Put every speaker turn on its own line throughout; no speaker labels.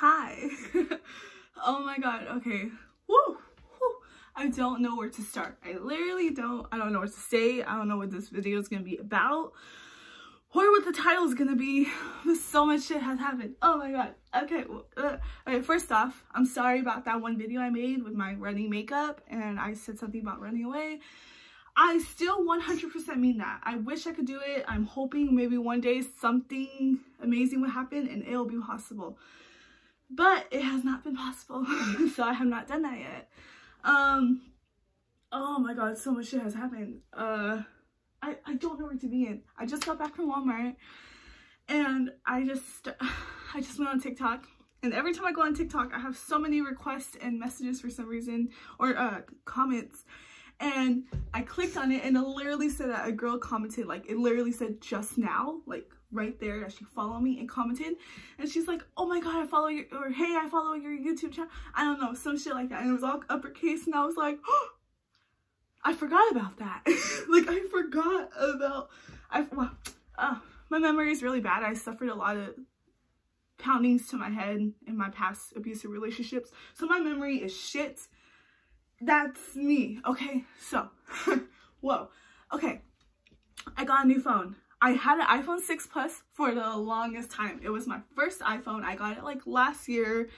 Hi. oh my god, okay. Woo! I don't know where to start. I literally don't. I don't know what to say. I don't know what this video is going to be about or what the title is going to be. So much shit has happened. Oh my god. Okay. Uh, okay, first off, I'm sorry about that one video I made with my running makeup and I said something about running away. I still 100% mean that. I wish I could do it. I'm hoping maybe one day something amazing will happen and it'll be possible. But it has not been possible. so I have not done that yet. Um, oh my god, so much shit has happened. Uh, I, I don't know where to begin. I just got back from Walmart and I just, I just went on TikTok and every time I go on TikTok, I have so many requests and messages for some reason or uh, comments and I clicked on it and it literally said that a girl commented like it literally said just now like right there that she followed me and commented. And she's like oh my god I follow you or hey I follow your YouTube channel. I don't know some shit like that. And it was all uppercase and I was like oh, I forgot about that. Like I forgot about I well uh, my memory is really bad. I suffered a lot of poundings to my head in my past abusive relationships. So my memory is shit. That's me. Okay so whoa. Okay i got a new phone i had an iphone 6 plus for the longest time. It was my first iphone. I got it like last year.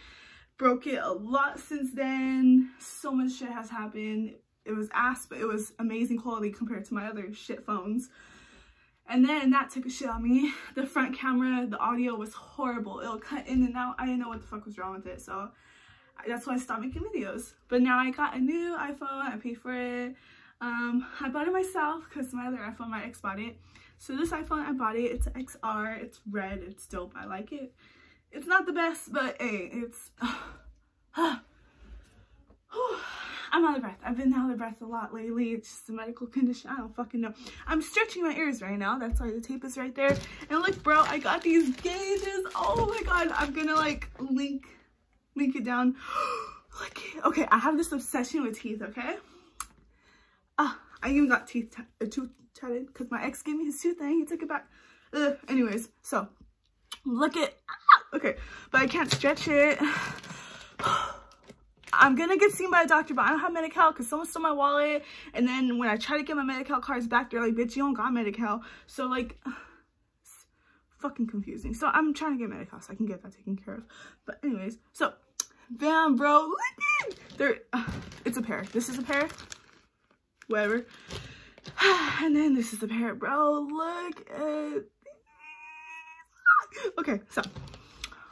Broke it a lot since then. So much shit has happened. It was ass but it was amazing quality compared to my other shit phones. And then that took a shit on me. The front camera the audio was horrible. It'll cut in and out. I didn't know what the fuck was wrong with it so that's why I stopped making videos. But now I got a new iPhone, I paid for it. Um, I bought it myself because my other iPhone, my ex bought it. So this iPhone, I bought it, it's an XR, it's red, it's dope, I like it. It's not the best, but hey, it's, I'm out of breath. I've been out of breath a lot lately. It's just a medical condition. I don't fucking know. I'm stretching my ears right now. That's why the tape is right there. And look, bro, I got these gauges. Oh my God. I'm gonna like link link it down. okay, I have this obsession with teeth, okay? Ah, I even got teeth, a tooth tatted because my ex gave me his tooth and he took it back. Ugh. Anyways, so look at, okay, but I can't stretch it. I'm gonna get seen by a doctor, but I don't have Medi-Cal because someone stole my wallet. And then when I try to get my Medi-Cal cards back, they're like, bitch, you don't got Medi-Cal. So like, fucking confusing. So I'm trying to get Medi-Cal so I can get that taken care of. But anyways, so bam, bro. Look at there. Uh, it's a pair. This is a pair. Whatever. And then this is the pair, bro. Look at Okay, so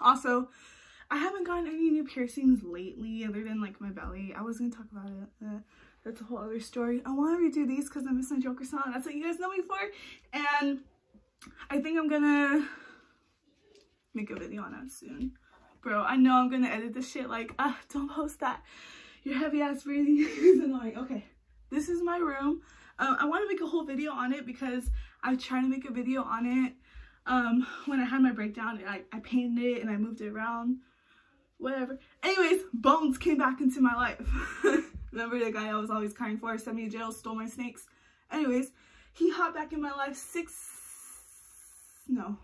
also, I haven't gotten any new piercings lately other than like my belly. I was gonna talk about it. Uh, that's a whole other story. I want to redo these because I miss my Joker song. That's what you guys know me for. And I think I'm gonna make a video on that soon bro. I know I'm gonna edit this shit like, ah, don't post that. Your heavy ass breathing is annoying. Okay, this is my room. Um, I want to make a whole video on it because I tried to make a video on it um, when I had my breakdown. I, I painted it and I moved it around, whatever. Anyways, Bones came back into my life. Remember the guy I was always crying for, sent me to jail, stole my snakes. Anyways, he hopped back in my life six, no,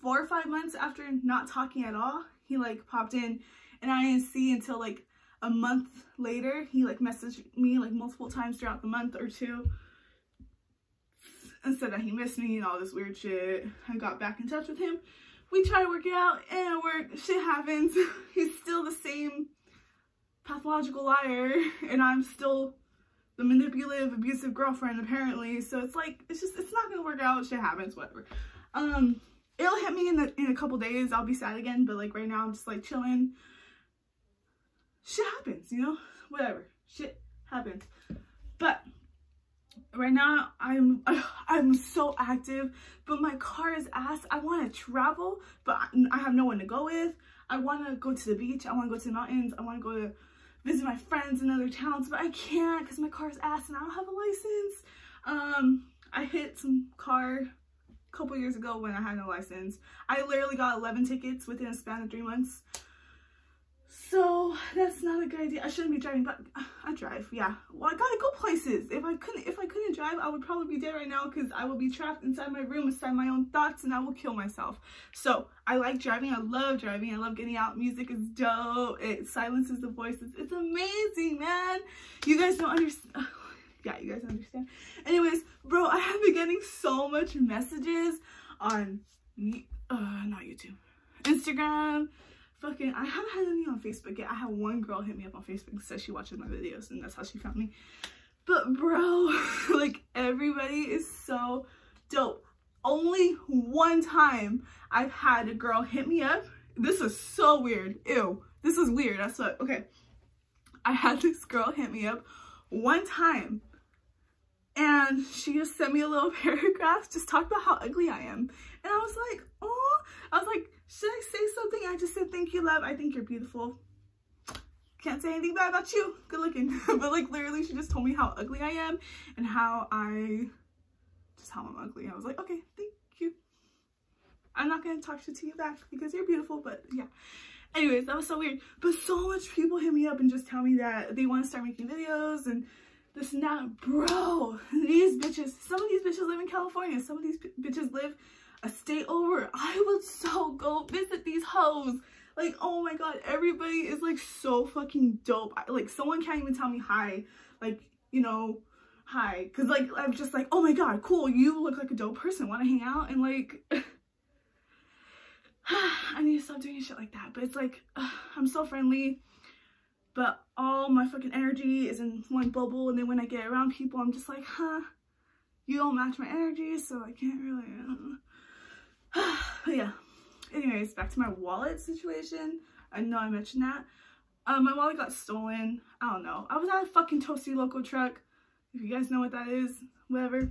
four or five months after not talking at all, he like popped in and I didn't see until like a month later. He like messaged me like multiple times throughout the month or two and said that he missed me and all this weird shit. I got back in touch with him. We tried to work it out and work shit happens. He's still the same pathological liar and I'm still the manipulative, abusive girlfriend apparently. So it's like, it's just, it's not gonna work out. Shit happens, whatever. Um, it'll hit me in the in a couple days. I'll be sad again, but like right now I'm just like chilling. Shit happens, you know? Whatever. Shit happens. But right now I'm I'm so active, but my car is ass. I want to travel, but I have no one to go with. I want to go to the beach. I want to go to the mountains. I want to go to visit my friends in other towns, but I can't because my car is ass and I don't have a license. Um, I hit some car a couple years ago when I had no license. I literally got 11 tickets within a span of three months. So that's not a good idea. I shouldn't be driving, but I drive. Yeah. Well, I gotta go places. If I couldn't, if I couldn't drive, I would probably be dead right now because I will be trapped inside my room, inside my own thoughts, and I will kill myself. So I like driving. I love driving. I love getting out. Music is dope. It silences the voices. It's amazing, man. You guys don't understand. yeah, you guys understand. Anyways, bro, I have been getting so much messages on, uh, not YouTube, Instagram fucking I haven't had any on Facebook yet. I had one girl hit me up on Facebook and said she watches my videos and that's how she found me. But bro, like everybody is so dope. Only one time I've had a girl hit me up. This is so weird. Ew. This is weird. That's what okay. I had this girl hit me up one time and she just sent me a little paragraph just talk about how ugly I am. And I was like, oh, I was like, should I say something? I just said, thank you, love. I think you're beautiful. Can't say anything bad about you. Good looking. but like literally she just told me how ugly I am and how I, just how I'm ugly. I was like, okay, thank you. I'm not going to talk to you back because you're beautiful, but yeah. Anyways, that was so weird. But so much people hit me up and just tell me that they want to start making videos and this and that. Bro, these bitches, some of these bitches live in California. Some of these bitches live a state over. I would so go visit these hoes. Like, oh my god, everybody is like so fucking dope. I, like, someone can't even tell me hi. Like, you know, hi. Because, like, I'm just like, oh my god, cool. You look like a dope person. Want to hang out? And, like, I need to stop doing shit like that. But it's like, I'm so friendly. But all my fucking energy is in one bubble. And then when I get around people, I'm just like, huh, you don't match my energy. So I can't really, uh, yeah. Anyways, back to my wallet situation. I know I mentioned that. Um, my wallet got stolen. I don't know. I was at a fucking Tostiloco truck. If you guys know what that is, whatever.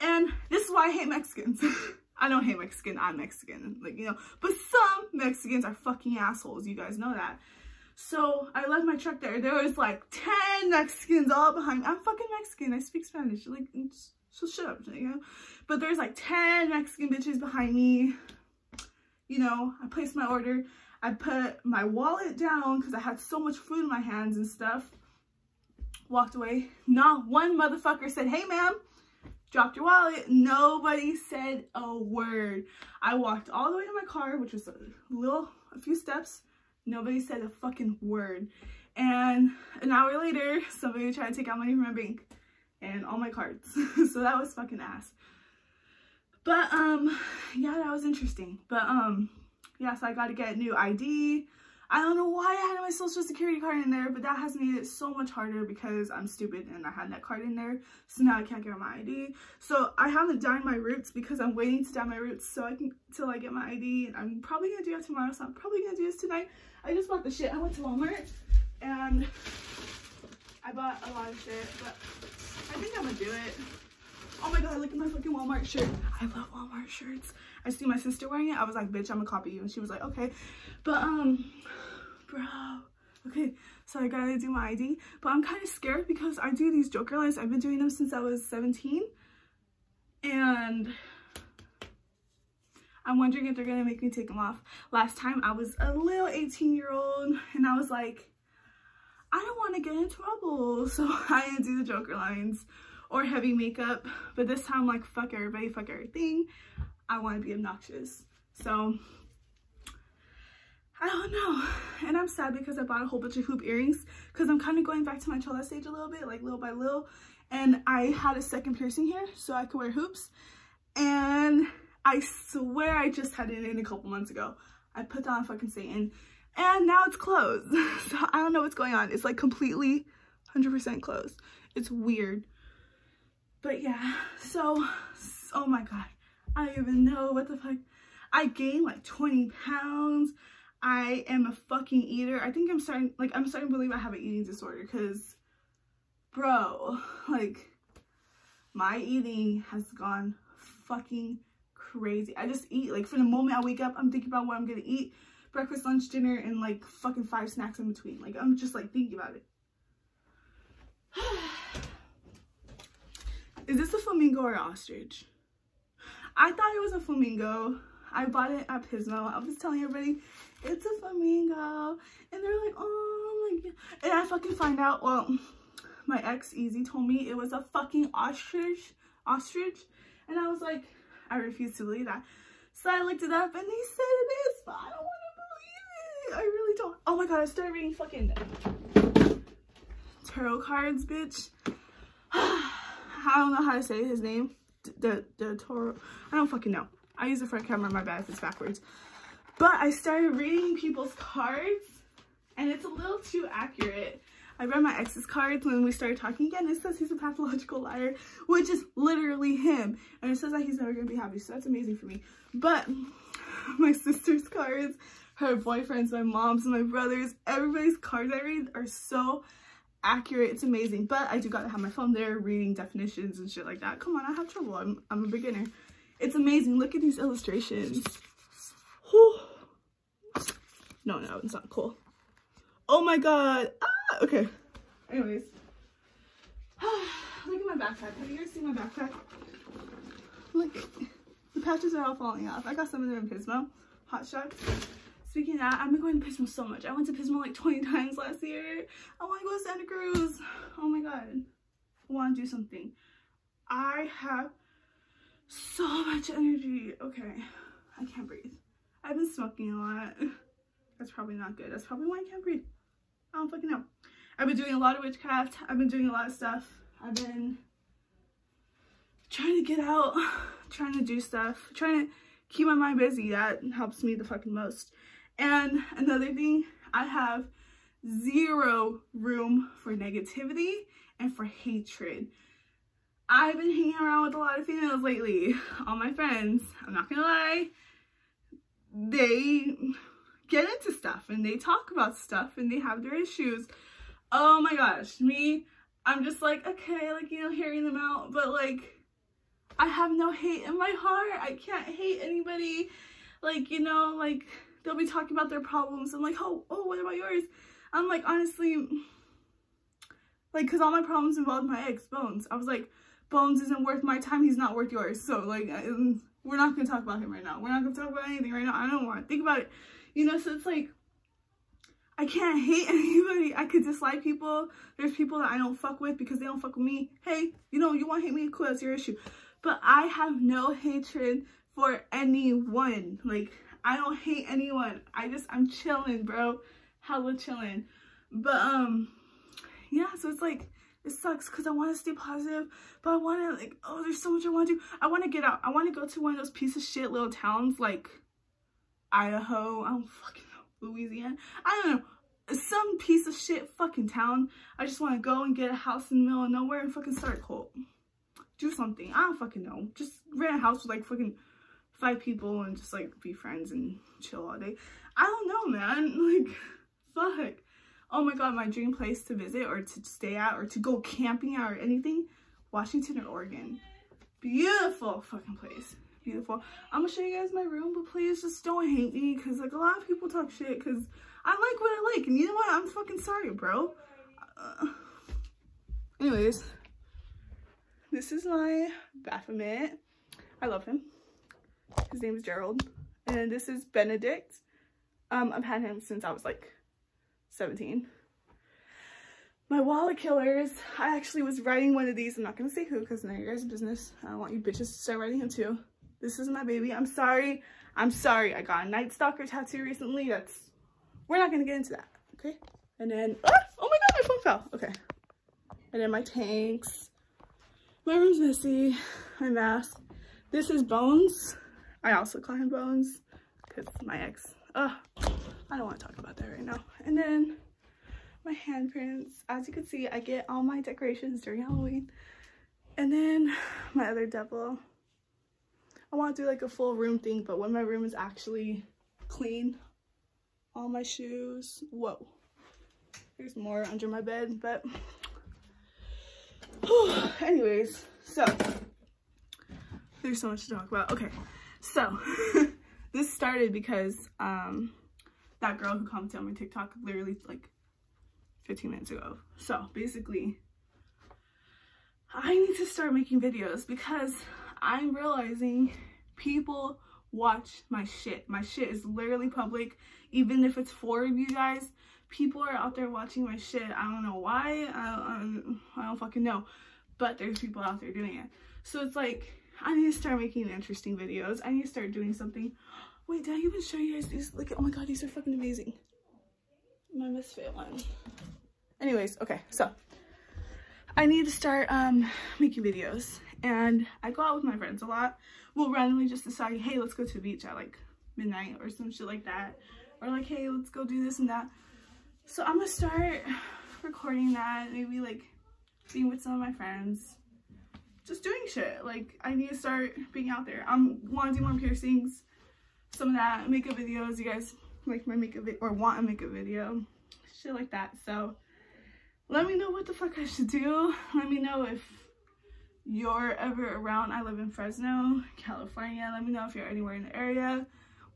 And this is why I hate Mexicans. I don't hate Mexican, I'm Mexican, like, you know. But some Mexicans are fucking assholes, you guys know that. So I left my truck there. There was like 10 Mexicans all behind me. I'm fucking Mexican. I speak Spanish. Like, so shut up, know? But there's like 10 Mexican bitches behind me. You know, I placed my order. I put my wallet down because I had so much food in my hands and stuff. Walked away. Not one motherfucker said, hey ma'am, dropped your wallet. Nobody said a word. I walked all the way to my car, which was a little, a few steps. Nobody said a fucking word. And an hour later, somebody tried to take out money from my bank and all my cards. so that was fucking ass. But um, yeah, that was interesting. But um, yeah, so I got to get a new ID. I don't know why I had my social security card in there, but that has made it so much harder because I'm stupid and I had that card in there. So now I can't get my ID. So I haven't dyed my roots because I'm waiting to dye my roots so I can till I get my ID. And I'm probably gonna do that tomorrow, so I'm probably gonna do this tonight. I just bought the shit. I went to Walmart and I bought a lot of shit, but I think I'm gonna do it. Oh my god, look at my fucking Walmart shirt. I love Walmart shirts. I see my sister wearing it. I was like, bitch, I'm gonna copy you. And she was like, okay. But, um, bro. Okay, so I gotta do my ID. But I'm kind of scared because I do these Joker lines. I've been doing them since I was 17. And I'm wondering if they're gonna make me take them off. Last time I was a little 18 year old and I was like, I don't want to get in trouble. So I didn't do the Joker lines or heavy makeup. But this time, like, fuck everybody, fuck everything. I want to be obnoxious. So I don't know. And I'm sad because I bought a whole bunch of hoop earrings because I'm kind of going back to my chola stage a little bit, like little by little. And I had a second piercing here so I could wear hoops. And I swear I just had it in a couple months ago. I put down fucking Satan and now it's closed. so I don't know what's going on. It's like completely 100% closed. It's weird. But yeah, so, oh my God. I don't even know what the fuck. I gained like 20 pounds. I am a fucking eater. I think I'm starting, like, I'm starting to believe I have an eating disorder because, bro, like, my eating has gone fucking crazy. I just eat, like, from the moment I wake up, I'm thinking about what I'm gonna eat breakfast, lunch, dinner, and like fucking five snacks in between. Like I'm just like thinking about it. Is this a flamingo or ostrich? I thought it was a flamingo. I bought it at Pismo. I was telling everybody, it's a flamingo. And they're like, oh my god. And I fucking find out, well, my ex Easy told me it was a fucking ostrich. Ostrich. And I was like, I refuse to believe that. So I looked it up and they said it is, but I don't want to believe it. I really don't. Oh my god, I started reading fucking tarot cards, bitch. I don't know how to say his name. The the Toro. I don't fucking know. I use the front camera. My bad if it's backwards. But I started reading people's cards, and it's a little too accurate. I read my ex's cards when we started talking again. It says he's a pathological liar, which is literally him. And it says that he's never to be happy. So that's amazing for me. But my sister's cards, her boyfriends, my mom's, my brothers, everybody's cards I read are so accurate. It's amazing. But I do gotta have my phone there reading definitions and shit like that. Come on, I have trouble. I'm, I'm a beginner. It's amazing. Look at these illustrations. Whew. No, no, it's not cool. Oh my god. Ah, okay. Anyways. Look at my backpack. Have you guys seen my backpack? Look, the patches are all falling off. I got some of them in Pismo. Hot Shots. Speaking of that, I've been going to Pismo so much. I went to Pismo like 20 times last year. I want to go to Santa Cruz. Oh my god. I want to do something. I have so much energy. Okay. I can't breathe. I've been smoking a lot. That's probably not good. That's probably why I can't breathe. I don't fucking know. I've been doing a lot of witchcraft. I've been doing a lot of stuff. I've been trying to get out, trying to do stuff, trying to keep my mind busy. That helps me the fucking most. And another thing, I have zero room for negativity and for hatred. I've been hanging around with a lot of females lately. All my friends, I'm not gonna lie, they get into stuff and they talk about stuff and they have their issues. Oh my gosh, me, I'm just like, okay, like, you know, hearing them out, but like, I have no hate in my heart. I can't hate anybody. Like, you know, like, they'll be talking about their problems. I'm like, oh, oh, what about yours? I'm like, honestly, like, because all my problems involved my ex, Bones. I was like, Bones isn't worth my time. He's not worth yours. So, like, um, we're not to talk about him right now. We're not to talk about anything right now. I don't want to think about it. You know, so it's like, I can't hate anybody. I could dislike people. There's people that I don't fuck with because they don't fuck with me. Hey, you know, you want to hate me? Cool, that's your issue. But I have no hatred for anyone. Like, I don't hate anyone. I just, I'm chilling, bro. Hella chilling. But, um, yeah, so it's like, it sucks because I want to stay positive, but I want to, like, oh, there's so much I want to do. I want to get out. I want to go to one of those piece of shit little towns like Idaho. I don't fucking know. Louisiana. I don't know. Some piece of shit fucking town. I just want to go and get a house in the middle of nowhere and fucking start a cult. Do something. I don't fucking know. Just rent a house with like fucking five people and just like be friends and chill all day. I don't know, man. Like, fuck. Oh my god, my dream place to visit or to stay at or to go camping at or anything, Washington or Oregon. Beautiful fucking place. Beautiful. I'm gonna show you guys my room, but please just don't hate me because like a lot of people talk shit because I like what I like and you know what? I'm fucking sorry, bro. Uh, anyways, this is my Baphomet. I love him. His name is Gerald. And this is Benedict. Um, I've had him since I was like 17. My wallet killers, I actually was writing one of these. I'm not going to say who because none of your guys' business. I want you bitches to start writing him too. This is my baby. I'm sorry. I'm sorry. I got a Night Stalker tattoo recently. That's, we're not going to get into that. Okay. And then, ah, oh my God, my phone fell. Okay. And then my tanks. My room's messy. My mask. This is Bones. I also call him Bones because my ex. Ugh, I don't want to talk about that right now. And then my handprints. As you can see, I get all my decorations during Halloween. And then my other devil. I want to do like a full room thing, but when my room is actually clean, all my shoes. Whoa. There's more under my bed, but anyways, so there's so much to talk about. Okay, so this started because um, that girl who commented on my TikTok literally like 15 minutes ago. So basically, I need to start making videos because I'm realizing people watch my shit. My shit is literally public. Even if it's four of you guys, people are out there watching my shit. I don't know why. I I don't fucking know. But there's people out there doing it. So it's like, I need to start making interesting videos. I need to start doing something. Wait, did I even show you guys these? At, oh my god, these are fucking amazing. My misfit one. Anyways, okay, so I need to start um making videos and I go out with my friends a lot. We'll randomly just decide, hey, let's go to the beach at like midnight or some shit like that. Or like, hey, let's go do this and that. So I'm gonna start recording that, maybe like being with some of my friends, just doing shit. Like I need to start being out there. I'm want to do more piercings, some of that makeup videos. You guys like my makeup or want a makeup video, shit like that. So let me know what the fuck I should do. Let me know if you're ever around. I live in Fresno, California. Let me know if you're anywhere in the area.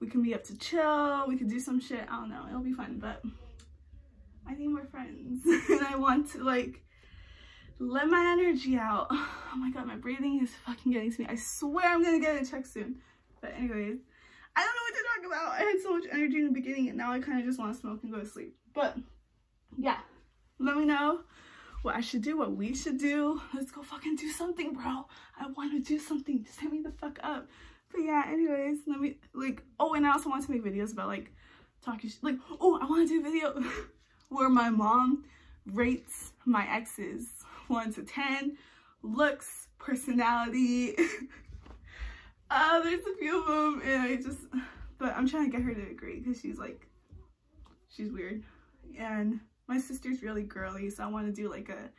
We can be up to chill. We could do some shit. I don't know. It'll be fun, but I need more friends. and I want to like let my energy out. Oh my god, my breathing is fucking getting to me. I swear I'm gonna get a check soon. But anyways, I don't know what to talk about. I had so much energy in the beginning and now I kind of just want to smoke and go to sleep. But yeah, let me know what I should do, what we should do. Let's go fucking do something, bro. I want to do something. Just hit me the fuck up. But yeah, anyways, let me, like, oh, and I also want to make videos about, like, talking, like, oh, I want to do a video where my mom rates my exes 1 to 10, looks, personality. uh, there's a few of them, and I just, but I'm trying to get her to agree, because she's, like, she's weird. And my sister's really girly, so I want to do like a,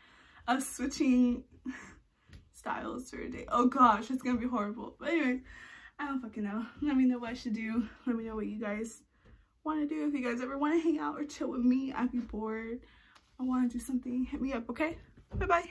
a switching styles for a day. Oh gosh, it's gonna be horrible. But anyway, I don't fucking know. Let me know what I should do. Let me know what you guys want to do. If you guys ever want to hang out or chill with me, I'd be bored. I want to do something, hit me up, okay? Bye-bye.